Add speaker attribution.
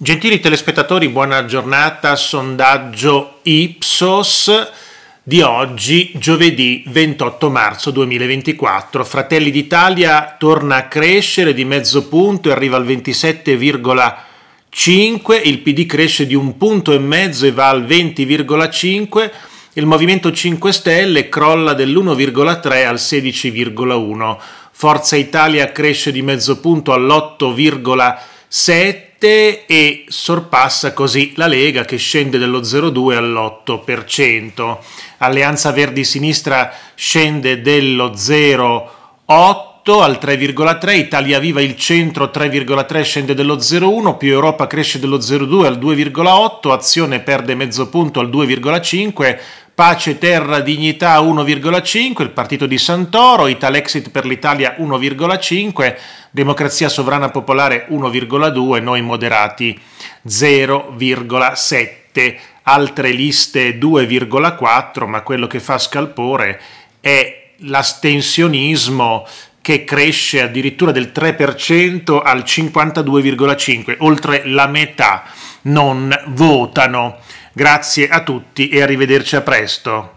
Speaker 1: Gentili telespettatori, buona giornata. Sondaggio Ipsos di oggi, giovedì 28 marzo 2024. Fratelli d'Italia torna a crescere di mezzo punto e arriva al 27,5. Il PD cresce di un punto e mezzo e va al 20,5. Il Movimento 5 Stelle crolla dell'1,3 al 16,1. Forza Italia cresce di mezzo punto all'8,7 e sorpassa così la Lega che scende dallo 0,2 all'8%. Alleanza Verdi Sinistra scende dello 0,8 al 3,3, Italia Viva il centro 3,3 scende dello 0,1, più Europa cresce dello 0,2 al 2,8, Azione perde mezzo punto al 2,5, Pace, Terra, Dignità 1,5, il partito di Santoro, Italexit per l'Italia 1,5, Democrazia Sovrana Popolare 1,2, noi moderati 0,7, altre liste 2,4, ma quello che fa scalpore è l'astensionismo che cresce addirittura del 3% al 52,5, oltre la metà non votano. Grazie a tutti e arrivederci a presto.